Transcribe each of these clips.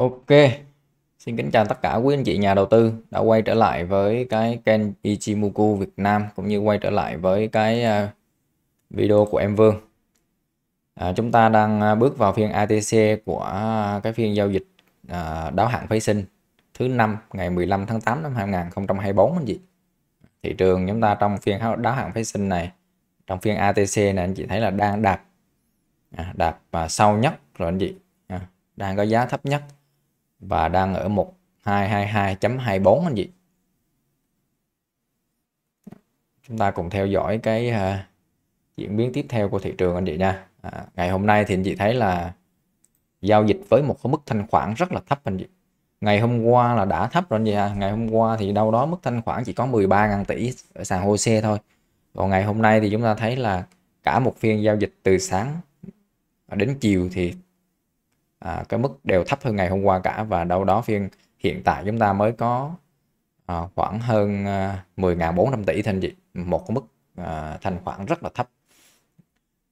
Ok, xin kính chào tất cả quý anh chị nhà đầu tư đã quay trở lại với cái kênh Ichimoku Việt Nam cũng như quay trở lại với cái à, video của em Vương. À, chúng ta đang à, bước vào phiên ATC của à, cái phiên giao dịch à, đáo hạn phái sinh thứ năm ngày 15 tháng 8 năm 2024 anh chị. Thị trường chúng ta trong phiên đáo hạn phái sinh này, trong phiên ATC này anh chị thấy là đang đạp à, đạp và sâu nhất rồi anh chị, à, đang có giá thấp nhất và đang ở 1222.24 anh chị. Chúng ta cùng theo dõi cái uh, diễn biến tiếp theo của thị trường anh chị nha. À, ngày hôm nay thì anh chị thấy là giao dịch với một cái mức thanh khoản rất là thấp anh chị. Ngày hôm qua là đã thấp rồi anh chị à ngày hôm qua thì đâu đó mức thanh khoản chỉ có 13.000 tỷ ở sàn HOSE thôi. Còn ngày hôm nay thì chúng ta thấy là cả một phiên giao dịch từ sáng đến chiều thì à, cái mức đều thấp hơn ngày hôm qua cả và đâu đó phiên hiện tại chúng ta mới có à, khoảng hơn à, 10.400 tỷ thành chị một cái mức à, thành khoản rất là thấp.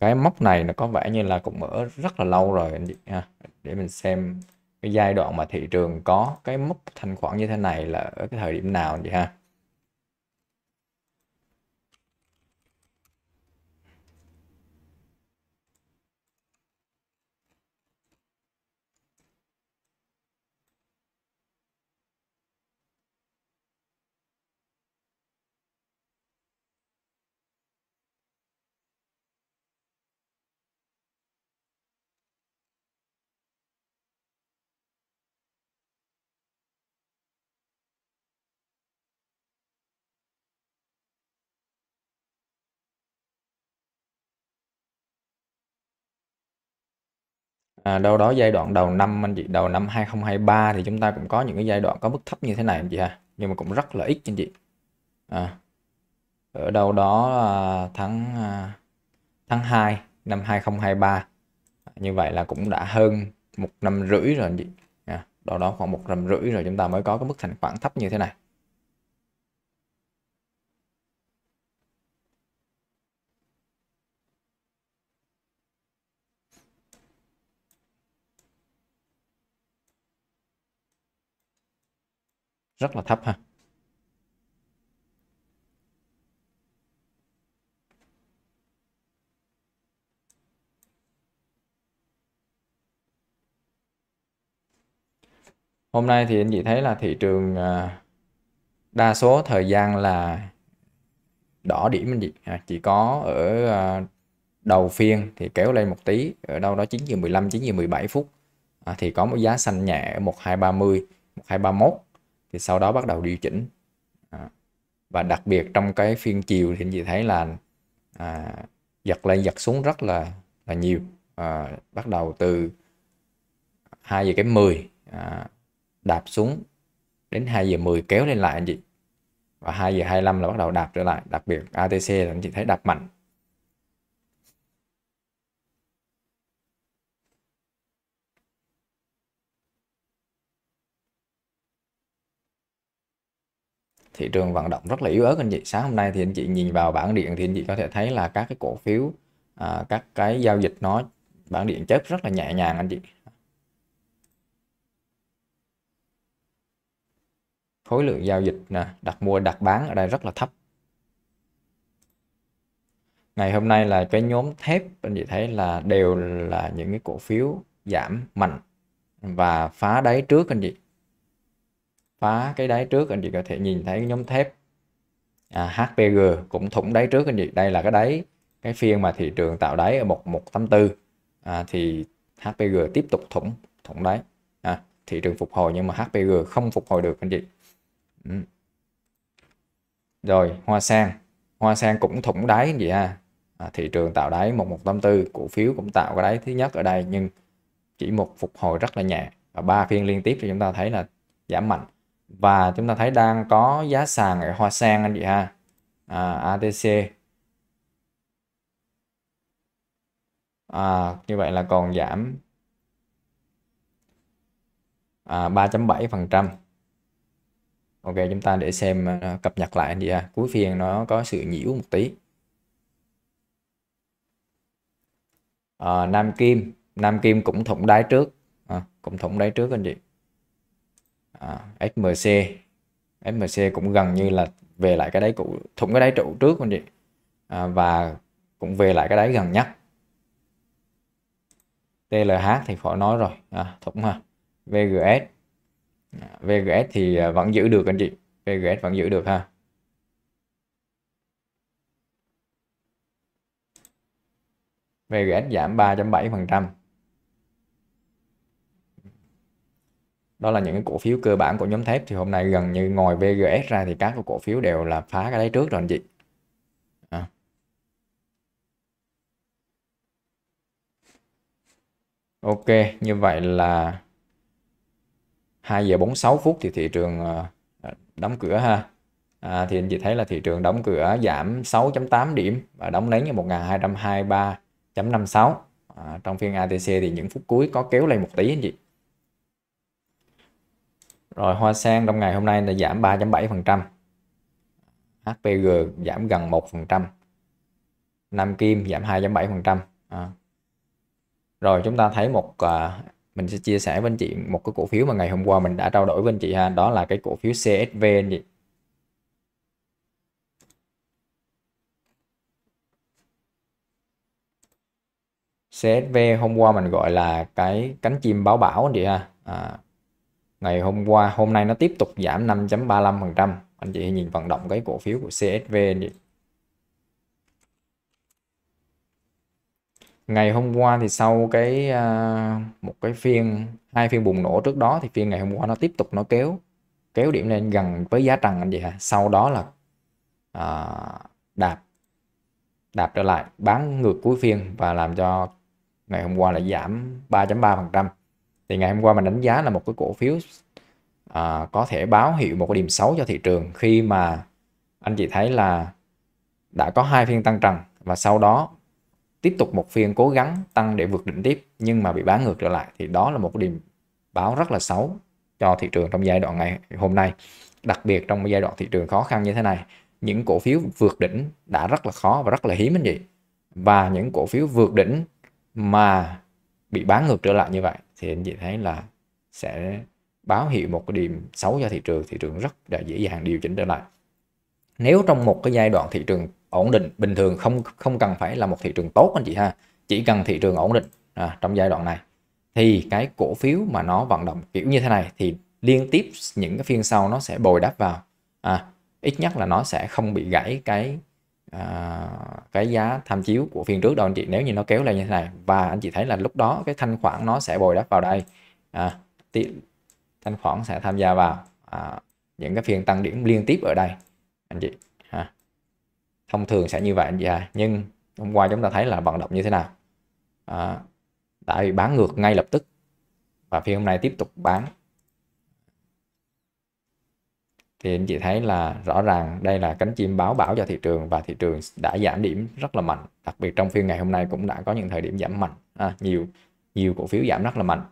Cái mốc này nó có vẻ như là cũng ở rất là lâu rồi anh chị ha. Để mình xem cái giai đoạn mà thị trường có cái mức thanh khoản như thế này là ở cái thời điểm nào anh chị ha. À, đâu đó giai đoạn đầu năm anh chị đầu năm 2023 thì chúng ta cũng có những cái giai đoạn có mức thấp như thế này anh chị ha. Nhưng mà cũng rất là ít anh chị. À, ở đâu đó à, tháng à, tháng 2 năm 2023 như vậy là cũng đã hơn một năm rưỡi rồi anh chị. À, đâu đó khoảng một năm rưỡi rồi chúng ta mới có cái mức thành khoản thấp như thế này. Rất là thấp ha. Hôm nay thì anh chị thấy là thị trường à, đa số thời gian là đỏ điểm anh chị. À, chỉ có ở à, đầu phiên thì kéo lên một tí ở đâu đó 9 giờ 15 9 giờ 17 phút. À, thì có một giá xanh nhẹ ở 1230 1231 thì sau đó bắt đầu điều chỉnh. À, và đặc biệt trong cái phiên chiều thì anh chị thấy là à, giật lên giật xuống rất là là nhiều. À, bắt đầu từ 2 giờ kém 10 à, đạp xuống đến 2 giờ 10 kéo lên lại anh chị. Và 2 giờ 25 là bắt đầu đạp trở lại. Đặc biệt ATC là anh chị thấy đạp mạnh. Thị trường vận động rất là yếu ớt anh chị. Sáng hôm nay thì anh chị nhìn vào bảng điện thì anh chị có thể thấy là các cái cổ phiếu à, các cái giao dịch nó bảng điện chớp rất là nhẹ nhàng anh chị. Khối lượng giao dịch nè đặt mua đặt bán ở đây rất là thấp. Ngày hôm nay là cái nhóm thép anh chị thấy là đều là những cái cổ phiếu giảm mạnh và phá đáy trước anh chị phá cái đáy trước anh chị có thể nhìn thấy cái nhóm thép. À, HPG cũng thủng đáy trước anh chị. Đây là cái đáy cái phiên mà thị trường tạo đáy ở 1184 à, thì HPG tiếp tục thủng thủng đáy. À, thị trường phục hồi nhưng mà HPG không phục hồi được anh chị. Ừ. rồi hoa sang hoa sang cũng thủng đáy anh chị ha. À, thị trường tạo đáy 1184 cổ phiếu cũng tạo cái đáy thứ nhất ở đây nhưng chỉ một phục hồi rất là nhẹ. Và ba phiên liên tiếp thì chúng ta thấy là giảm mạnh và chúng ta thấy đang có giá sàn ở hoa sen anh chị ha. À, ATC à, như vậy là còn giảm à, 3.7 phần trăm. Ok chúng ta để xem à, cập nhật lại anh chị ha. Cuối phiên nó có sự nhiễu một tí. À, Nam Kim. Nam Kim cũng thủng đáy trước. À, cũng thủng đáy trước anh chị à, SMC SMC cũng gần như là về lại cái đáy cũ thủng cái đáy trụ trước anh chị. À, và cũng về lại cái đáy gần nhất. TLH thì khỏi nói rồi. À, thủng ha VGS à, VGS thì à, vẫn giữ được anh chị. VGS vẫn giữ được ha. VGS giảm 3.7% đó là những cái cổ phiếu cơ bản của nhóm thép. Thì hôm nay gần như ngoài VGS ra thì các cái cổ phiếu đều là phá cái đấy trước rồi anh chị. À. Ok như vậy là 2 giờ 46 phút thì thị trường ờ, đóng cửa ha. À, thì anh chị thấy là thị trường đóng cửa giảm 6.8 điểm và đóng nến như 1223.56 à, trong phiên ATC thì những phút cuối có kéo lên một tí anh chị rồi Hoa Sen trong ngày hôm nay là giảm 3.7%. HPG giảm gần 1%. Nam Kim giảm 2.7%. À. Rồi chúng ta thấy một à, mình sẽ chia sẻ với anh chị một cái cổ phiếu mà ngày hôm qua mình đã trao đổi với anh chị ha, đó là cái cổ phiếu CSV anh chị. CSV hôm qua mình gọi là cái cánh chim báo bão anh chị ha. À, ngày hôm qua hôm nay nó tiếp tục giảm 5.35% anh chị nhìn vận động cái cổ phiếu của CSV đi. ngày hôm qua thì sau cái uh, một cái phiên hai phiên bùng nổ trước đó thì phiên ngày hôm qua nó tiếp tục nó kéo kéo điểm lên gần với giá trần anh chị hả? Sau đó là uh, đạp đạp trở lại bán ngược cuối phiên và làm cho ngày hôm qua là giảm 3.3% thì ngày hôm qua mình đánh giá là một cái cổ phiếu à, có thể báo hiệu một cái điểm xấu cho thị trường khi mà anh chị thấy là đã có hai phiên tăng trần và sau đó tiếp tục một phiên cố gắng tăng để vượt đỉnh tiếp nhưng mà bị bán ngược trở lại. Thì đó là một cái điểm báo rất là xấu cho thị trường trong giai đoạn ngày hôm nay đặc biệt trong giai đoạn thị trường khó khăn như thế này. Những cổ phiếu vượt đỉnh đã rất là khó và rất là hiếm anh chị. Và những cổ phiếu vượt đỉnh mà bị bán ngược trở lại như vậy thì anh chị thấy là sẽ báo hiệu một cái điểm xấu cho thị trường thị trường rất là dễ dàng điều chỉnh trở lại. Nếu trong một cái giai đoạn thị trường ổn định bình thường không không cần phải là một thị trường tốt anh chị ha chỉ cần thị trường ổn định à, trong giai đoạn này thì cái cổ phiếu mà nó vận động kiểu như thế này thì liên tiếp những cái phiên sau nó sẽ bồi đắp vào. À, ít nhất là nó sẽ không bị gãy cái à, cái giá tham chiếu của phiên trước đâu anh chị nếu như nó kéo lên như thế này và anh chị thấy là lúc đó cái thanh khoản nó sẽ bồi đắp vào đây. À, thanh khoản sẽ tham gia vào. À, những cái phiên tăng điểm liên tiếp ở đây anh chị ha. thông thường sẽ như vậy anh chị à nhưng hôm qua chúng ta thấy là vận động như thế nào? À, đã bị bán ngược ngay lập tức và phiên hôm nay tiếp tục bán thì anh chị thấy là rõ ràng đây là cánh chim báo bảo cho thị trường và thị trường đã giảm điểm rất là mạnh. Đặc biệt trong phiên ngày hôm nay cũng đã có những thời điểm giảm mạnh. À, nhiều nhiều cổ phiếu giảm rất là mạnh.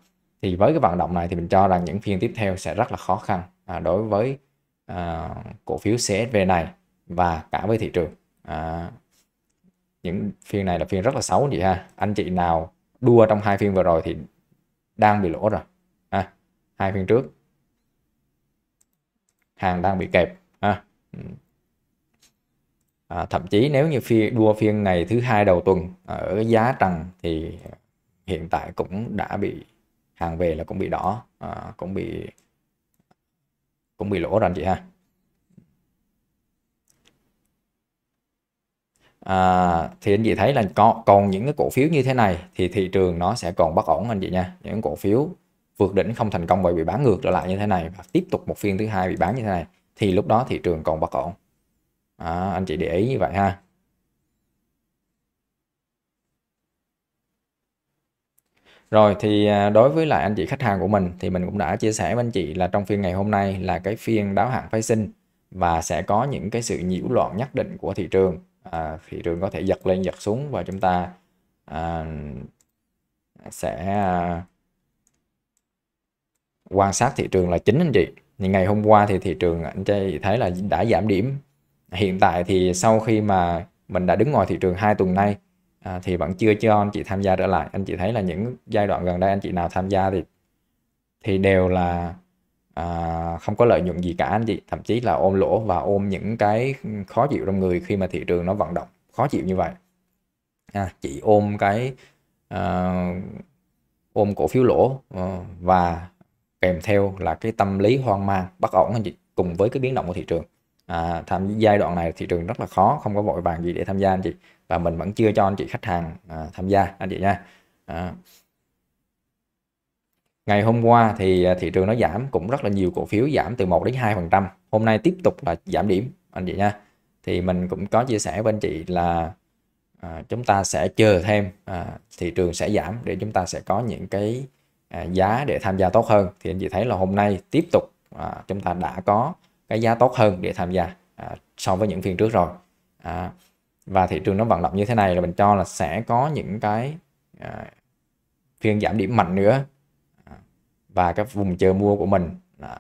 Thì với cái vận động này thì mình cho rằng những phiên tiếp theo sẽ rất là khó khăn à, đối với à, cổ phiếu CSV này và cả với thị trường. À, những phiên này là phiên rất là xấu chị ha. Anh chị nào đua trong hai phiên vừa rồi thì đang bị lỗ rồi. À, hai phiên trước hàng đang bị kẹp ha. Ừ. À, thậm chí nếu như phiên đua phiên ngày thứ hai đầu tuần ở giá trần thì hiện tại cũng đã bị hàng về là cũng bị đỏ à, cũng bị cũng bị lỗ rồi anh chị ha. À, thì anh chị thấy là còn còn những cái cổ phiếu như thế này thì thị trường nó sẽ còn bất ổn anh chị nha. Những cổ phiếu vượt đỉnh không thành công bởi bị bán ngược trở lại như thế này và tiếp tục một phiên thứ hai bị bán như thế này thì lúc đó thị trường còn bất ổn à, anh chị để ý như vậy ha Rồi thì à, đối với lại anh chị khách hàng của mình thì mình cũng đã chia sẻ với anh chị là trong phiên ngày hôm nay là cái phiên đáo hạn phái sinh và sẽ có những cái sự nhiễu loạn nhất định của thị trường. À, thị trường có thể giật lên giật xuống và chúng ta à, sẽ à, quan sát thị trường là chính anh chị. Thì ngày hôm qua thì thị trường anh chị thấy là đã giảm điểm. Hiện tại thì sau khi mà mình đã đứng ngoài thị trường hai tuần nay à, thì vẫn chưa cho anh chị tham gia trở lại anh chị thấy là những giai đoạn gần đây anh chị nào tham gia thì thì đều là à, không có lợi nhuận gì cả anh chị thậm chí là ôm lỗ và ôm những cái khó chịu trong người khi mà thị trường nó vận động khó chịu như vậy à, chị ôm cái à, ôm cổ phiếu lỗ ờ, và kèm theo là cái tâm lý hoang mang bất ổn anh chị cùng với cái biến động của thị trường. À, tham giai đoạn này thị trường rất là khó không có vội vàng gì để tham gia anh chị và mình vẫn chưa cho anh chị khách hàng à, tham gia anh chị nha. À. ngày hôm qua thì à, thị trường nó giảm cũng rất là nhiều cổ phiếu giảm từ 1 đến 2 phần trăm. Hôm nay tiếp tục là giảm điểm anh chị nha. Thì mình cũng có chia sẻ với anh chị là à, chúng ta sẽ chờ thêm à, thị trường sẽ giảm để chúng ta sẽ có những cái à, giá để tham gia tốt hơn thì anh chị thấy là hôm nay tiếp tục à, chúng ta đã có cái giá tốt hơn để tham gia à, so với những phiên trước rồi. À, và thị trường nó vận động như thế này là mình cho là sẽ có những cái à, phiên giảm điểm mạnh nữa. À, và cái vùng chờ mua của mình là,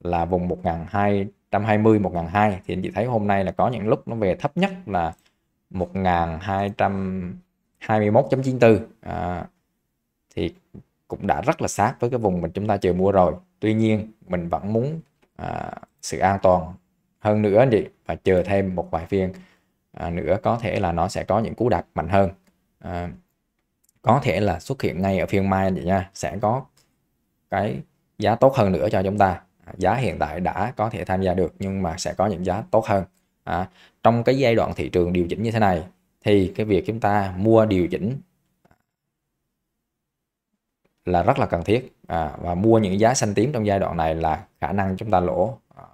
là vùng 1220 1002 thì anh chị thấy hôm nay là có những lúc nó về thấp nhất là 1221.94 à, thì cũng đã rất là sát với cái vùng mình chúng ta chờ mua rồi. Tuy nhiên mình vẫn muốn à, sự an toàn hơn nữa anh chị và chờ thêm một vài phiên à, nữa có thể là nó sẽ có những cú đặt mạnh hơn. À, có thể là xuất hiện ngay ở phiên mai anh chị nha sẽ có cái giá tốt hơn nữa cho chúng ta. À, giá hiện tại đã có thể tham gia được nhưng mà sẽ có những giá tốt hơn. À, trong cái giai đoạn thị trường điều chỉnh như thế này thì cái việc chúng ta mua điều chỉnh là rất là cần thiết. À, và mua những giá xanh tím trong giai đoạn này là khả năng chúng ta lỗ à,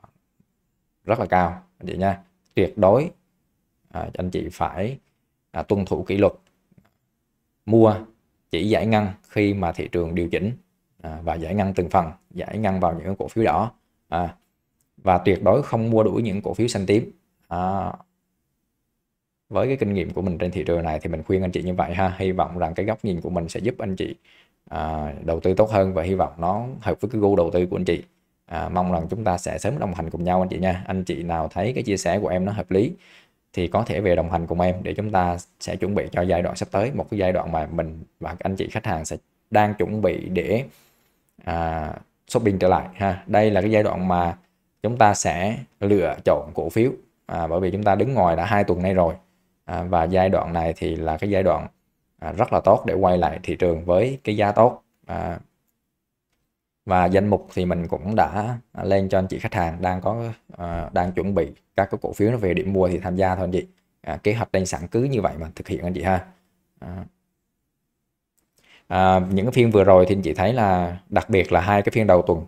rất là cao. Anh chị nha tuyệt đối à, anh chị phải à, tuân thủ kỷ luật mua chỉ giải ngân khi mà thị trường điều chỉnh à, và giải ngân từng phần giải ngân vào những cổ phiếu đỏ à, và tuyệt đối không mua đuổi những cổ phiếu xanh tím. À, với cái kinh nghiệm của mình trên thị trường này thì mình khuyên anh chị như vậy ha. Hy vọng rằng cái góc nhìn của mình sẽ giúp anh chị à, đầu tư tốt hơn và hy vọng nó hợp với cái gu đầu tư của anh chị. À, mong rằng chúng ta sẽ sớm đồng hành cùng nhau anh chị nha. Anh chị nào thấy cái chia sẻ của em nó hợp lý thì có thể về đồng hành cùng em để chúng ta sẽ chuẩn bị cho giai đoạn sắp tới. Một cái giai đoạn mà mình và anh chị khách hàng sẽ đang chuẩn bị để à, shopping trở lại ha. Đây là cái giai đoạn mà chúng ta sẽ lựa chọn cổ phiếu. À, bởi vì chúng ta đứng ngoài đã hai tuần nay rồi. À, và giai đoạn này thì là cái giai đoạn à, rất là tốt để quay lại thị trường với cái giá tốt. À, và danh mục thì mình cũng đã lên cho anh chị khách hàng đang có à, đang chuẩn bị các cái cổ phiếu nó về điểm mua thì tham gia thôi anh chị. À, kế hoạch lên sẵn cứ như vậy mà thực hiện anh chị ha. À. À, những cái phiên vừa rồi thì anh chị thấy là đặc biệt là hai cái phiên đầu tuần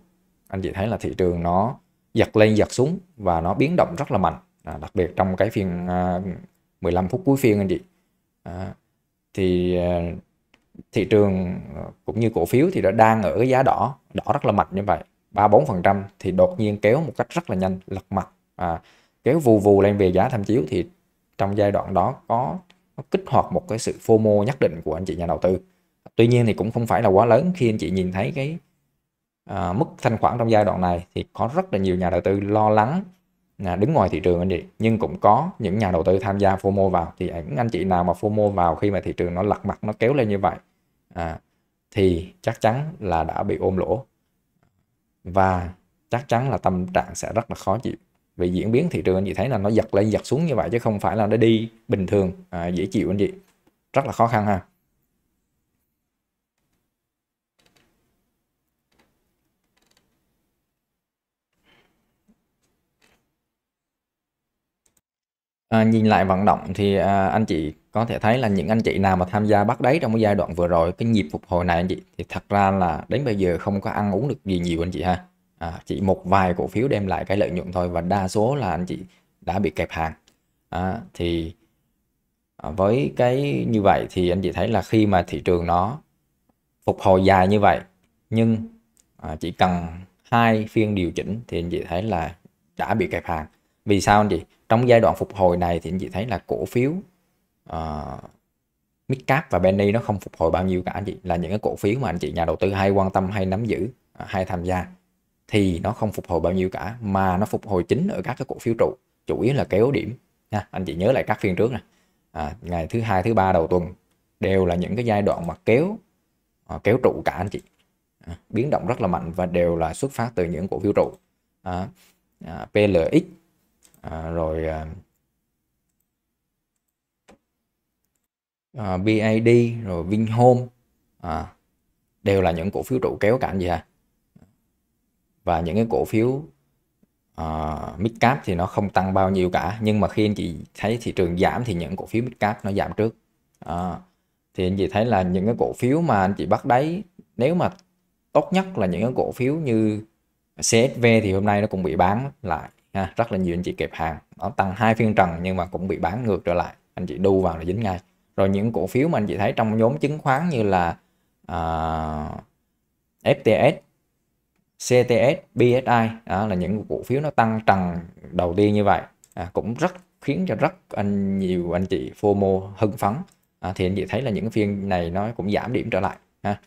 anh chị thấy là thị trường nó giật lên giật xuống và nó biến động rất là mạnh. À, đặc biệt trong cái phiên à, 15 phút cuối phiên anh chị. À, thì ờ, thị trường ờ, cũng như cổ phiếu thì đã đang ở cái giá đỏ. Đỏ rất là mạnh như vậy ba bốn phần trăm thì đột nhiên kéo một cách rất là nhanh lật mặt à, kéo vù vù lên về giá tham chiếu thì trong giai đoạn đó có nó kích hoạt một cái sự FOMO nhất định của anh chị nhà đầu tư. Tuy nhiên thì cũng không phải là quá lớn khi anh chị nhìn thấy cái à, mức thanh khoản trong giai đoạn này thì có rất là nhiều nhà đầu tư lo lắng à, đứng ngoài thị trường anh chị. Nhưng cũng có những nhà đầu tư tham gia FOMO vào. Thì những anh chị nào mà FOMO vào khi mà thị trường nó lật mặt nó kéo lên như vậy à, thì chắc chắn là đã bị ôm lỗ. Và chắc chắn là tâm trạng sẽ rất là khó chịu. Vì diễn biến thị trường anh chị thấy là nó giật lên giật xuống như vậy chứ không phải là nó đi bình thường à, dễ chịu anh chị. Rất là khó khăn ha. À, nhìn lại vận động thì à, anh chị có thể thấy là những anh chị nào mà tham gia bắt đáy trong cái giai đoạn vừa rồi cái nhịp phục hồi này anh chị thì thật ra là đến bây giờ không có ăn uống được gì nhiều anh chị ha. À, chỉ một vài cổ phiếu đem lại cái lợi nhuận thôi và đa số là anh chị đã bị kẹp hàng. À, thì à, với cái như vậy thì anh chị thấy là khi mà thị trường nó phục hồi dài như vậy nhưng à, chỉ cần hai phiên điều chỉnh thì anh chị thấy là đã bị kẹp hàng vì sao anh chị? Trong giai đoạn phục hồi này thì anh chị thấy là cổ phiếu ờ, uh, midcap và penny nó không phục hồi bao nhiêu cả anh chị. Là những cái cổ phiếu mà anh chị nhà đầu tư hay quan tâm hay nắm giữ à, hay tham gia thì nó không phục hồi bao nhiêu cả mà nó phục hồi chính ở các cái cổ phiếu trụ chủ yếu là kéo điểm nha. Anh chị nhớ lại các phiên trước này à, ngày thứ hai thứ ba đầu tuần đều là những cái giai đoạn mà kéo uh, kéo trụ cả anh chị. À, biến động rất là mạnh và đều là xuất phát từ những cổ phiếu trụ. À, à, PLX à, rồi à, à, BID rồi Vinhome à, đều là những cổ phiếu trụ kéo cả anh gì ha. Và những cái cổ phiếu à, uh, midcap thì nó không tăng bao nhiêu cả nhưng mà khi anh chị thấy thị trường giảm thì những cổ phiếu midcap nó giảm trước. Uh, thì anh chị thấy là những cái cổ phiếu mà anh chị bắt đáy nếu mà tốt nhất là những cái cổ phiếu như CSV thì hôm nay nó cũng bị bán lại ha. rất là nhiều anh chị kẹp hàng. Nó tăng hai phiên trần nhưng mà cũng bị bán ngược trở lại. Anh chị đu vào là dính ngay. Rồi những cổ phiếu mà anh chị thấy trong nhóm chứng khoán như là à, uh, FTS CTS, BSI đó là những cổ phiếu nó tăng trần đầu tiên như vậy. À, cũng rất khiến cho rất anh nhiều anh chị FOMO hưng phấn. À, thì anh chị thấy là những phiên này nó cũng giảm điểm trở lại ha.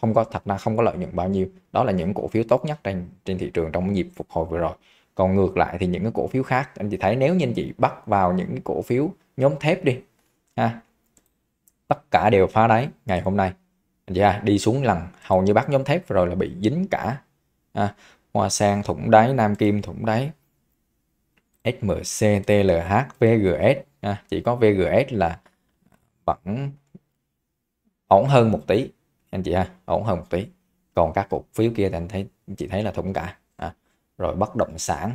Không có thật ra không có lợi nhuận bao nhiêu. Đó là những cổ phiếu tốt nhất trên trên thị trường trong nhịp phục hồi vừa rồi còn ngược lại thì những cái cổ phiếu khác, anh chị thấy nếu như anh chị bắt vào những cái cổ phiếu nhóm thép đi, ha, tất cả đều phá đáy ngày hôm nay anh chị ha, đi xuống lần hầu như bắt nhóm thép rồi là bị dính cả, ha. Hoa Sang thủng đáy, Nam Kim thủng đáy SMC TLH VGS ha. chỉ có VGS là vẫn ổn hơn một tí, anh chị ha, ổn hơn một tí còn các cổ phiếu kia thì anh thấy chị thấy là thủng cả rồi bất động sản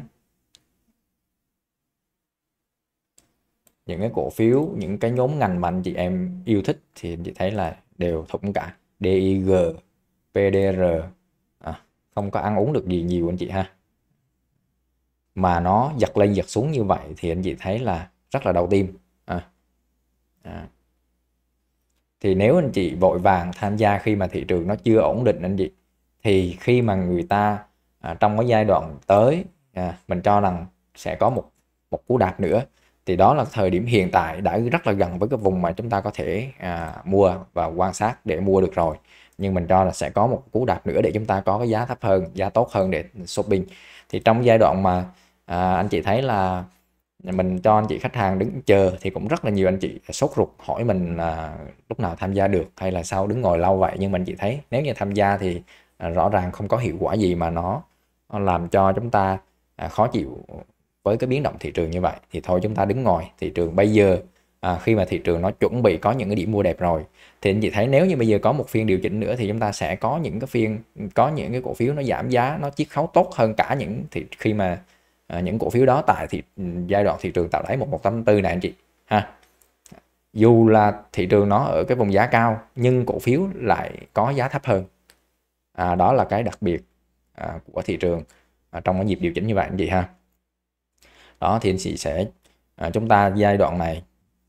những cái cổ phiếu, những cái nhóm ngành mà anh chị em yêu thích thì anh chị thấy là đều thủng cả DIG PDR à, không có ăn uống được gì nhiều anh chị ha mà nó giật lên giật xuống như vậy thì anh chị thấy là rất là đau tim à. À. thì nếu anh chị vội vàng tham gia khi mà thị trường nó chưa ổn định anh chị, thì khi mà người ta à, trong cái giai đoạn tới à, mình cho rằng sẽ có một một cú đạp nữa. Thì đó là thời điểm hiện tại đã rất là gần với cái vùng mà chúng ta có thể à, mua và quan sát để mua được rồi. Nhưng mình cho là sẽ có một cú đạp nữa để chúng ta có cái giá thấp hơn giá tốt hơn để shopping. Thì trong giai đoạn mà à, anh chị thấy là mình cho anh chị khách hàng đứng chờ thì cũng rất là nhiều anh chị sốt ruột hỏi mình là lúc nào tham gia được hay là sao đứng ngồi lâu vậy. Nhưng mình chỉ thấy nếu như tham gia thì à, rõ ràng không có hiệu quả gì mà nó, nó làm cho chúng ta à, khó chịu với cái biến động thị trường như vậy. Thì thôi chúng ta đứng ngồi thị trường bây giờ à, khi mà thị trường nó chuẩn bị có những cái điểm mua đẹp rồi thì anh chị thấy nếu như bây giờ có một phiên điều chỉnh nữa thì chúng ta sẽ có những cái phiên có những cái cổ phiếu nó giảm giá nó chiết khấu tốt hơn cả những thì khi mà à, những cổ phiếu đó tại thì giai đoạn thị trường tạo đáy 1184 này anh chị ha. Dù là thị trường nó ở cái vùng giá cao nhưng cổ phiếu lại có giá thấp hơn. À, đó là cái đặc biệt à, của thị trường à, trong cái nhịp điều chỉnh như vậy anh chị ha đó thì anh chị sẽ à, chúng ta giai đoạn này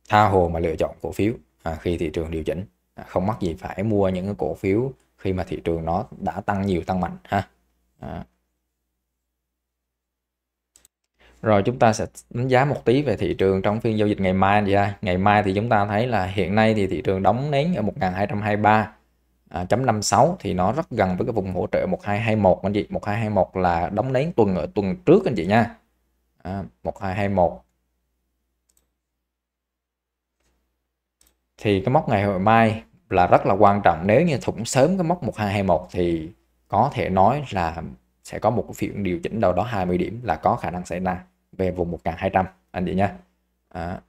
tha hồ mà lựa chọn cổ phiếu à, khi thị trường điều chỉnh à, không mắc gì phải mua những cái cổ phiếu khi mà thị trường nó đã tăng nhiều tăng mạnh ha à. Rồi chúng ta sẽ đánh giá một tí về thị trường trong phiên giao dịch ngày mai nha. Ngày mai thì chúng ta thấy là hiện nay thì thị trường đóng nến ở 1223 à, chấm 56 thì nó rất gần với cái vùng hỗ trợ 1221 anh chị. 1221 là đóng nến tuần ở tuần trước anh chị nha. À, 1221 thì cái mốc ngày hôm mai là rất là quan trọng nếu như thủng sớm cái mốc 1221 thì có thể nói là sẽ có một cái phiên điều chỉnh đâu đó 20 điểm là có khả năng xảy ra về vùng 1200 anh chị nha à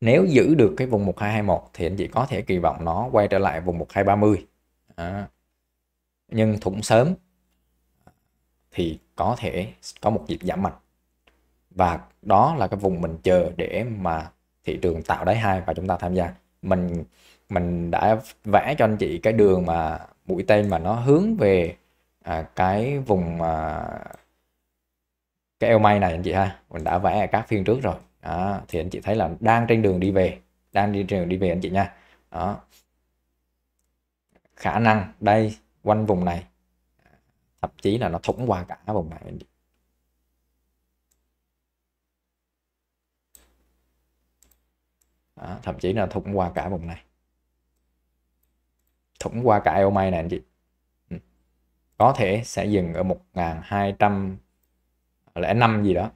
nếu giữ được cái vùng 1221 thì anh chị có thể kỳ vọng nó quay trở lại vùng 1230 à. nhưng thủng sớm thì có thể có một nhịp giảm mạnh. Và đó là cái vùng mình chờ để mà thị trường tạo đáy hai và chúng ta tham gia. Mình mình đã vẽ cho anh chị cái đường mà mũi tên mà nó hướng về à, cái vùng à, cái eo may này anh chị ha. Mình đã vẽ ở các phiên trước rồi đó, thì anh chị thấy là đang trên đường đi về đang đi trên đường đi về anh chị nha. Đó. Khả năng đây quanh vùng này thậm chí là nó thủng qua cả vùng này anh chị. Đó, thậm chí là thủng qua cả vùng này. Thủng qua cả eo may này anh chị. Ừ. Có thể sẽ dừng ở 1205 gì đó.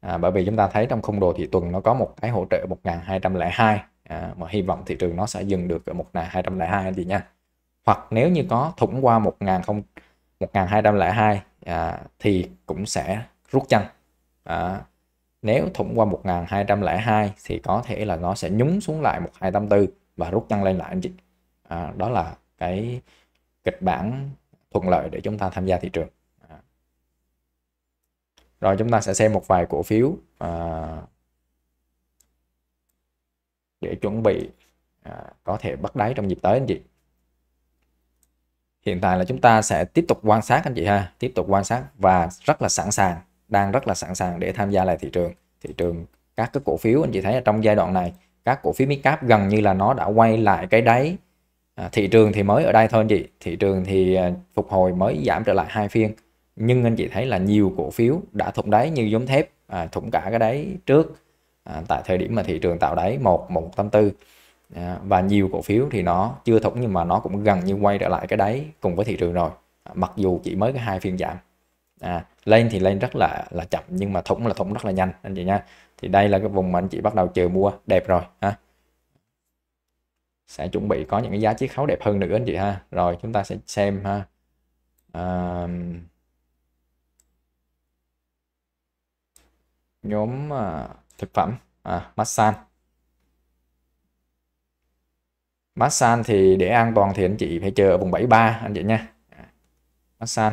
À, bởi vì chúng ta thấy trong khung đồ thị tuần nó có một cái hỗ trợ 1202 à, mà hy vọng thị trường nó sẽ dừng được ở 1202 anh chị nha. Hoặc nếu như có thủng qua 1000 1202 à, thì cũng sẽ rút chân. À, nếu thủng qua 1202 thì có thể là nó sẽ nhúng xuống lại 1284 và rút chân lên lại anh chị. À, đó là cái kịch bản thuận lợi để chúng ta tham gia thị trường rồi chúng ta sẽ xem một vài cổ phiếu à, để chuẩn bị à, có thể bắt đáy trong dịp tới anh chị. Hiện tại là chúng ta sẽ tiếp tục quan sát anh chị ha tiếp tục quan sát và rất là sẵn sàng đang rất là sẵn sàng để tham gia lại thị trường. Thị trường các cái cổ phiếu anh chị thấy là trong giai đoạn này các cổ phiếu midcap gần như là nó đã quay lại cái đáy. À, thị trường thì mới ở đây thôi anh chị thị trường thì à, phục hồi mới giảm trở lại hai phiên nhưng anh chị thấy là nhiều cổ phiếu đã thủng đáy như giống thép à, thủng cả cái đáy trước à, tại thời điểm mà thị trường tạo đáy một một tâm tư. À, và nhiều cổ phiếu thì nó chưa thủng nhưng mà nó cũng gần như quay trở lại cái đáy cùng với thị trường rồi. À, mặc dù chỉ mới cái hai phiên giảm. À, lên thì lên rất là là chậm nhưng mà thủng là thủng rất là nhanh anh chị nha. Thì đây là cái vùng mà anh chị bắt đầu chờ mua đẹp rồi ha. Sẽ chuẩn bị có những cái giá chiết khấu đẹp hơn nữa anh chị ha. Rồi chúng ta sẽ xem ha. À, nhóm à, thực phẩm à, massan massan thì để an toàn thì anh chị phải chờ ở vùng 73 anh chị nha. Massan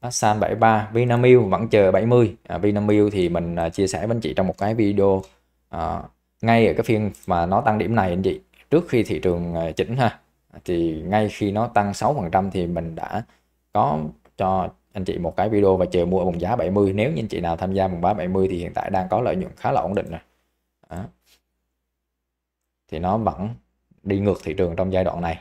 massan 73 Vinamilk vẫn chờ 70 à, Vinamilk thì mình à, chia sẻ với anh chị trong một cái video à, ngay ở cái phiên mà nó tăng điểm này anh chị. Trước khi thị trường à, chỉnh ha thì ngay khi nó tăng 6% thì mình đã có cho anh chị một cái video và chờ mua ở vùng giá 70 nếu như anh chị nào tham gia vùng giá 70 thì hiện tại đang có lợi nhuận khá là ổn định rồi Đó. thì nó vẫn đi ngược thị trường trong giai đoạn này.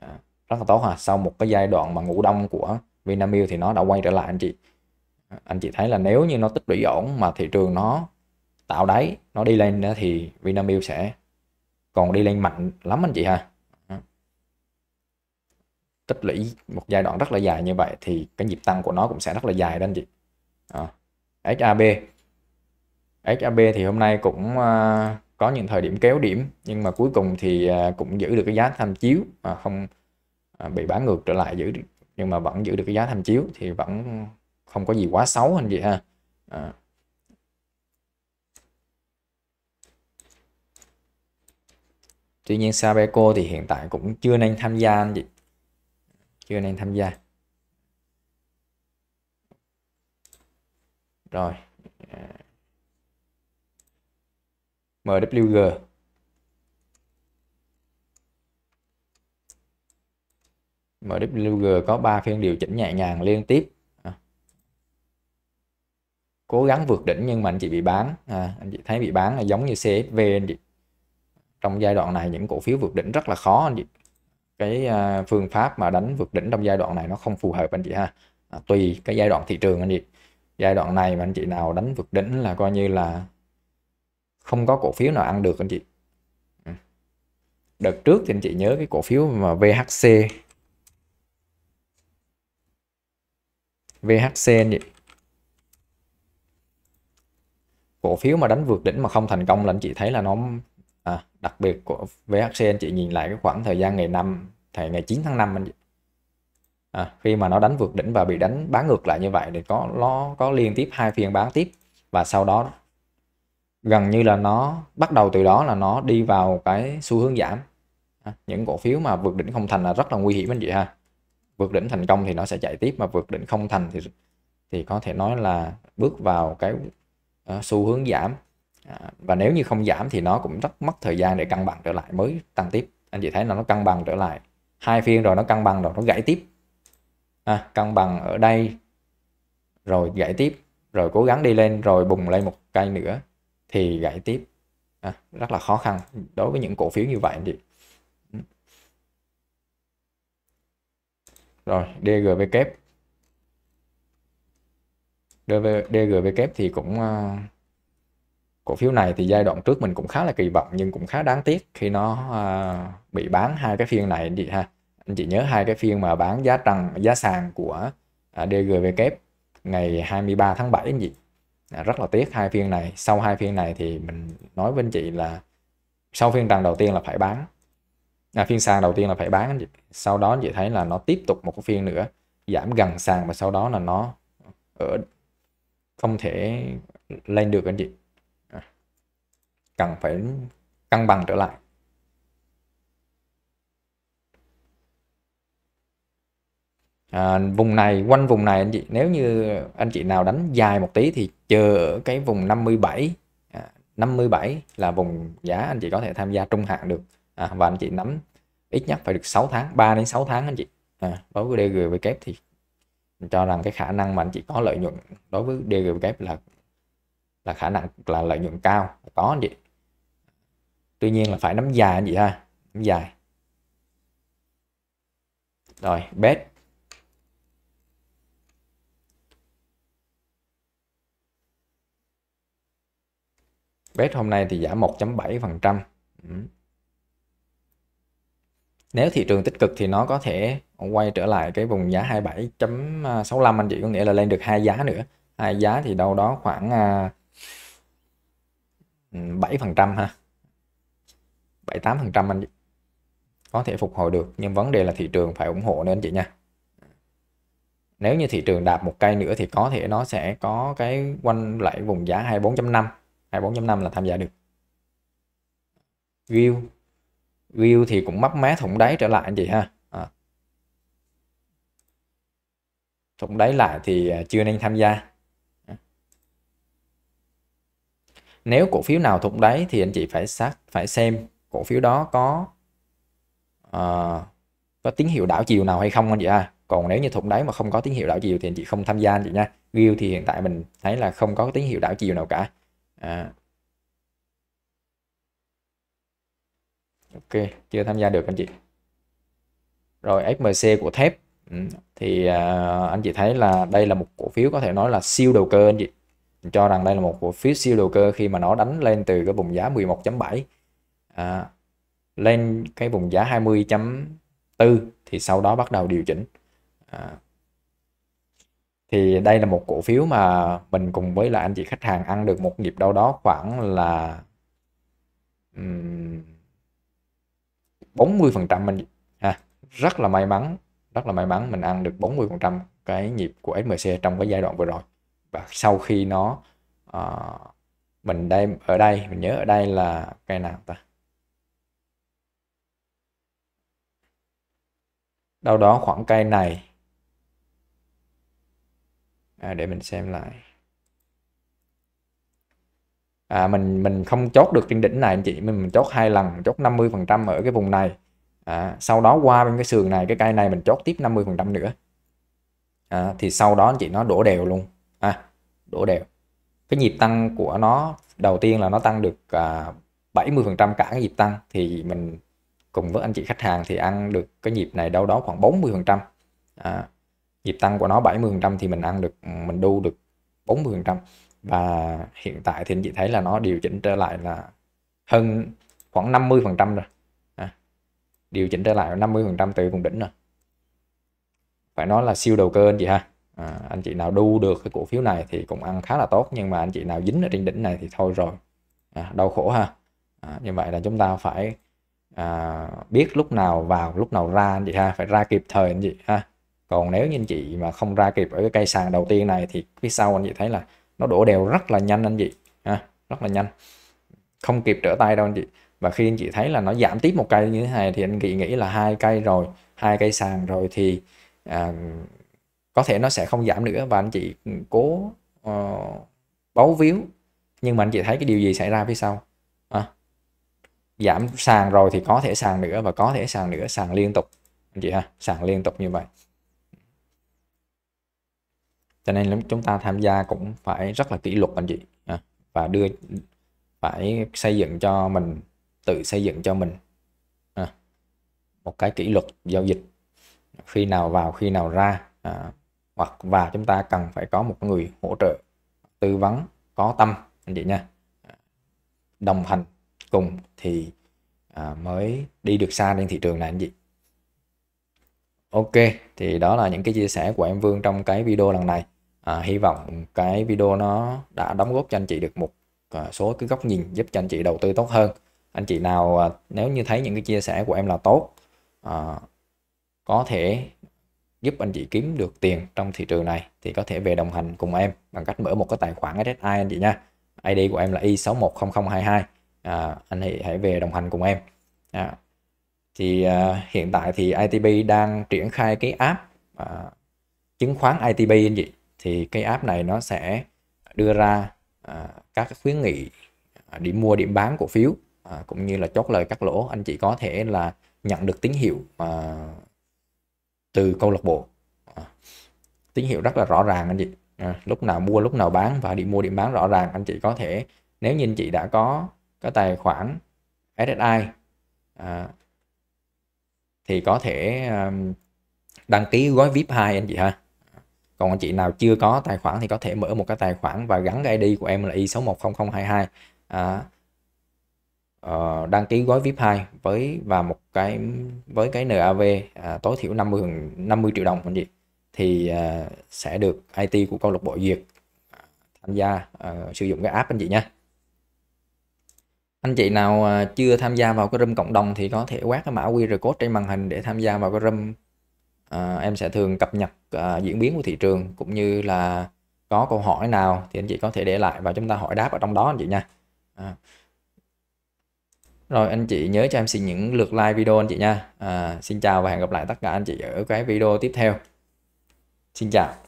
Đó. rất là tốt ha. Sau một cái giai đoạn mà ngủ đông của Vinamilk thì nó đã quay trở lại anh chị. Anh chị thấy là nếu như nó tích lũy ổn mà thị trường nó tạo đáy, nó đi lên thì Vinamilk sẽ còn đi lên mạnh lắm anh chị ha tích lũy một giai đoạn rất là dài như vậy thì cái nhịp tăng của nó cũng sẽ rất là dài đó anh chị. À, HAB HAB thì hôm nay cũng uh, có những thời điểm kéo điểm nhưng mà cuối cùng thì uh, cũng giữ được cái giá tham chiếu mà không uh, bị bán ngược trở lại giữ nhưng mà vẫn giữ được cái giá tham chiếu thì vẫn không có gì quá xấu anh chị ha. À. Tuy nhiên Sabeco thì hiện tại cũng chưa nên tham gia anh chị chưa nên tham gia. Rồi. À. MWG MWG có 3 phiên điều chỉnh nhẹ nhàng liên tiếp. À. cố gắng vượt đỉnh nhưng mà anh chị bị bán. À, anh chị thấy bị bán là giống như CSV anh chị. Trong giai đoạn này những cổ phiếu vượt đỉnh rất là khó anh chị cái à, phương pháp mà đánh vượt đỉnh trong giai đoạn này nó không phù hợp anh chị ha. À, tùy cái giai đoạn thị trường anh chị. Giai đoạn này mà anh chị nào đánh vượt đỉnh là coi như là không có cổ phiếu nào ăn được anh chị. Ừ. Đợt trước thì anh chị nhớ cái cổ phiếu mà VHC VHC anh chị. Cổ phiếu mà đánh vượt đỉnh mà không thành công là anh chị thấy là nó à, đặc biệt của VHC anh chị nhìn lại cái khoảng thời gian ngày năm thời ngày 9 tháng 5 anh chị. À, khi mà nó đánh vượt đỉnh và bị đánh bán ngược lại như vậy thì có nó có liên tiếp hai phiên bán tiếp và sau đó gần như là nó bắt đầu từ đó là nó đi vào cái xu hướng giảm. À, những cổ phiếu mà vượt đỉnh không thành là rất là nguy hiểm anh chị ha. Vượt đỉnh thành công thì nó sẽ chạy tiếp mà vượt đỉnh không thành thì thì có thể nói là bước vào cái uh, xu hướng giảm à, và nếu như không giảm thì nó cũng rất mất thời gian để cân bằng trở lại mới tăng tiếp. Anh chị thấy là nó cân bằng trở lại. Hai phiên rồi nó cân bằng rồi nó gãy tiếp. À, cân bằng ở đây rồi gãy tiếp rồi cố gắng đi lên rồi bùng lên một cây nữa thì gãy tiếp. À, rất là khó khăn đối với những cổ phiếu như vậy anh chị. Rồi DGV kép. DGV kép thì cũng à, cổ phiếu này thì giai đoạn trước mình cũng khá là kỳ vọng nhưng cũng khá đáng tiếc khi nó uh, bị bán hai cái phiên này anh chị ha. Anh chị nhớ hai cái phiên mà bán giá trần giá sàn của à, uh, DGV kép ngày 23 tháng 7 anh chị. À, rất là tiếc hai phiên này. Sau hai phiên này thì mình nói với anh chị là sau phiên trần đầu tiên là phải bán. À, phiên sàn đầu tiên là phải bán anh chị. Sau đó anh chị thấy là nó tiếp tục một cái phiên nữa giảm gần sàn và sau đó là nó ở không thể lên được anh chị cần phải cân bằng trở lại. À, vùng này quanh vùng này anh chị nếu như anh chị nào đánh dài một tí thì chờ ở cái vùng 57 à, 57 là vùng giá anh chị có thể tham gia trung hạn được. À, và anh chị nắm ít nhất phải được 6 tháng 3 đến 6 tháng anh chị. À, đối với DGV kép thì cho rằng cái khả năng mà anh chị có lợi nhuận đối với DGV kép là là khả năng là lợi nhuận cao có anh chị tuy nhiên là phải nắm dài anh chị ha, nắm dài. Rồi bet bet hôm nay thì giảm 1.7% ừ. nếu thị trường tích cực thì nó có thể quay trở lại cái vùng giá 27.65 anh chị, có nghĩa là lên được hai giá nữa. Hai giá thì đâu đó khoảng à, ừ, 7% ha. 7 8% anh chị. Có thể phục hồi được, nhưng vấn đề là thị trường phải ủng hộ nên anh chị nha. Nếu như thị trường đạp một cây nữa thì có thể nó sẽ có cái quanh lại vùng giá 24.5 24.5 là tham gia được. View. View thì cũng mấp mé thủng đáy trở lại anh chị ha. À. thủng đáy lại thì à, chưa nên tham gia. Ờ. Nếu cổ phiếu nào thủng đáy thì anh chị phải xác, phải xem cổ phiếu đó có uh, có tín hiệu đảo chiều nào hay không anh chị à còn nếu như thủng đáy mà không có tín hiệu đảo chiều thì anh chị không tham gia anh chị nha. View thì hiện tại mình thấy là không có tín hiệu đảo chiều nào cả. À. ok chưa tham gia được anh chị. Rồi FMC của thép. Ừ. thì uh, anh chị thấy là đây là một cổ phiếu có thể nói là siêu đầu cơ anh chị. Mình cho rằng đây là một cổ phiếu siêu đầu cơ khi mà nó đánh lên từ cái vùng giá 11.7 à, lên cái vùng giá 20.4 thì sau đó bắt đầu điều chỉnh. À, thì đây là một cổ phiếu mà mình cùng với là anh chị khách hàng ăn được một nhịp đâu đó khoảng là um, 40 phần trăm mình à, rất là may mắn rất là may mắn mình ăn được 40 phần trăm cái nhịp của SMC trong cái giai đoạn vừa rồi. Và sau khi nó uh, mình đây ở đây mình nhớ ở đây là cây nào ta? Đâu đó khoảng cây này. À, để mình xem lại. À, mình mình không chốt được trên đỉnh này anh chị mình, mình chốt hai lần chốt 50 phần trăm ở cái vùng này. À, sau đó qua bên cái sườn này cái cây này mình chốt tiếp 50 phần trăm nữa. À, thì sau đó anh chị nó đổ đều luôn. À, đổ đều. Cái nhịp tăng của nó đầu tiên là nó tăng được à, 70 phần trăm cả cái nhịp tăng thì mình cùng với anh chị khách hàng thì ăn được cái nhịp này đâu đó khoảng 40 phần trăm. À, nhịp tăng của nó 70% thì mình ăn được ừ, mình đu được 40% và hiện tại thì anh chị thấy là nó điều chỉnh trở lại là hơn khoảng 50% rồi. À, điều chỉnh trở lại 50% từ vùng đỉnh rồi. Phải nói là siêu đầu cơ anh chị ha. À, anh chị nào đu được cái cổ phiếu này thì cũng ăn khá là tốt nhưng mà anh chị nào dính ở trên đỉnh này thì thôi rồi. À, đau khổ ha. À, như vậy là chúng ta phải à, biết lúc nào vào lúc nào ra anh chị ha phải ra kịp thời anh chị ha. Còn nếu như anh chị mà không ra kịp ở cái cây sàn đầu tiên này thì phía sau anh chị thấy là nó đổ đều rất là nhanh anh chị ha, rất là nhanh. Không kịp trở tay đâu anh chị. Và khi anh chị thấy là nó giảm tiếp một cây như thế này thì anh chị nghĩ là hai cây rồi hai cây sàn rồi thì à, có thể nó sẽ không giảm nữa. Và anh chị cố uh, bấu víu. Nhưng mà anh chị thấy cái điều gì xảy ra phía sau? Giảm sàn rồi thì có thể sàn nữa và có thể sàn nữa sàn liên tục. Anh chị ha sàn liên tục như vậy. Cho nên chúng ta tham gia cũng phải rất là kỷ luật anh chị và đưa phải xây dựng cho mình tự xây dựng cho mình một cái kỷ luật giao dịch. Khi nào vào khi nào ra à, hoặc và chúng ta cần phải có một người hỗ trợ tư vấn có tâm anh chị nha. Đồng hành cùng thì à, mới đi được xa trên thị trường này anh chị. Ok thì đó là những cái chia sẻ của em Vương trong cái video lần này. À, hy vọng cái video nó đã đóng góp cho anh chị được một à, số cái góc nhìn giúp cho anh chị đầu tư tốt hơn. Anh chị nào à, nếu như thấy những cái chia sẻ của em là tốt à, có thể giúp anh chị kiếm được tiền trong thị trường này thì có thể về đồng hành cùng em bằng cách mở một cái tài khoản SSI anh chị nha. ID của em là Y610022 à, anh hãy hãy về đồng hành cùng em. À, thì à, hiện tại thì ITB đang triển khai cái app à, chứng khoán ITB anh chị. Thì cái app này nó sẽ đưa ra à, các khuyến nghị à, điểm mua điểm bán cổ phiếu à, cũng như là chốt lời cắt lỗ. Anh chị có thể là nhận được tín hiệu à, từ câu lạc bộ. À, tín hiệu rất là rõ ràng anh chị. À, lúc nào mua lúc nào bán và điểm mua điểm bán rõ ràng. Anh chị có thể nếu như anh chị đã có cái tài khoản SSI à, thì có thể um, đăng ký gói VIP 2 anh chị ha còn anh chị nào chưa có tài khoản thì có thể mở một cái tài khoản và gắn cái ID của em là Y610022 à, uh, đăng ký gói VIP 2 với và một cái với cái NAV à, tối thiểu 50 50 triệu đồng anh chị thì uh, sẽ được IT của câu lạc bộ duyệt à, tham gia uh, sử dụng cái app anh chị nhé anh chị nào à, chưa tham gia vào cái room cộng đồng thì có thể quét cái mã QR code trên màn hình để tham gia vào cái room à, em sẽ thường cập nhật à, diễn biến của thị trường cũng như là có câu hỏi nào thì anh chị có thể để lại và chúng ta hỏi đáp ở trong đó anh chị nha à. rồi anh chị nhớ cho em xin những lượt like video anh chị nha. À, xin chào và hẹn gặp lại tất cả anh chị ở cái video tiếp theo. Xin chào.